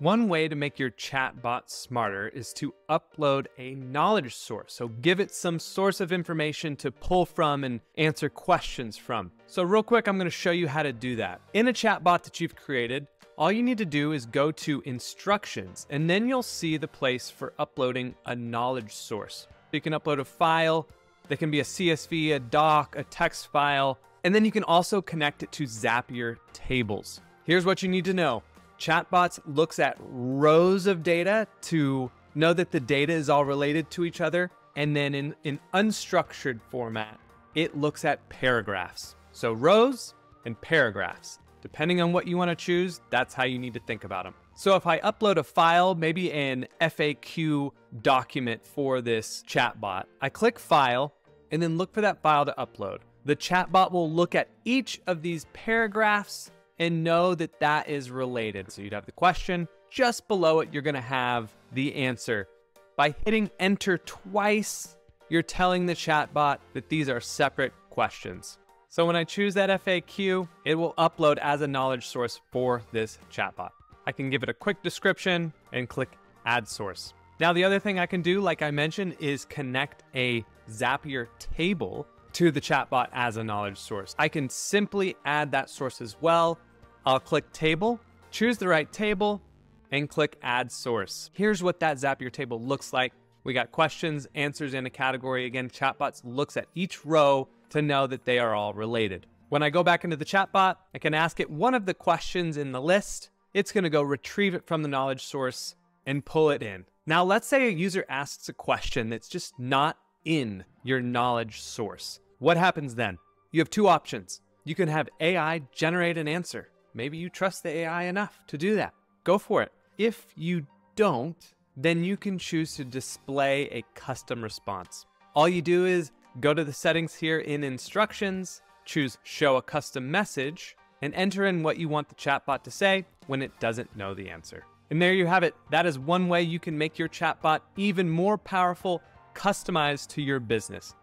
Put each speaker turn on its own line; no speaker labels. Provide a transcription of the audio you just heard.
One way to make your chatbot smarter is to upload a knowledge source. So give it some source of information to pull from and answer questions from. So real quick, I'm gonna show you how to do that. In a chatbot that you've created, all you need to do is go to instructions and then you'll see the place for uploading a knowledge source. You can upload a file, that can be a CSV, a doc, a text file, and then you can also connect it to Zapier tables. Here's what you need to know. Chatbots looks at rows of data to know that the data is all related to each other. And then in, an unstructured format, it looks at paragraphs. So rows and paragraphs. Depending on what you want to choose, that's how you need to think about them. So if I upload a file, maybe an FAQ document for this chatbot, I click File and then look for that file to upload. The chatbot will look at each of these paragraphs and know that that is related. So you'd have the question, just below it, you're gonna have the answer. By hitting enter twice, you're telling the chatbot that these are separate questions. So when I choose that FAQ, it will upload as a knowledge source for this chatbot. I can give it a quick description and click add source. Now, the other thing I can do, like I mentioned, is connect a Zapier table to the chatbot as a knowledge source. I can simply add that source as well. I'll click table, choose the right table, and click add source. Here's what that Zapier table looks like. We got questions, answers in a category. Again, chatbots looks at each row to know that they are all related. When I go back into the chatbot, I can ask it one of the questions in the list. It's gonna go retrieve it from the knowledge source and pull it in. Now, let's say a user asks a question that's just not in your knowledge source. What happens then? You have two options. You can have AI generate an answer. Maybe you trust the AI enough to do that. Go for it. If you don't, then you can choose to display a custom response. All you do is go to the settings here in instructions, choose show a custom message, and enter in what you want the chatbot to say when it doesn't know the answer. And there you have it. That is one way you can make your chatbot even more powerful, customized to your business.